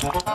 Get him!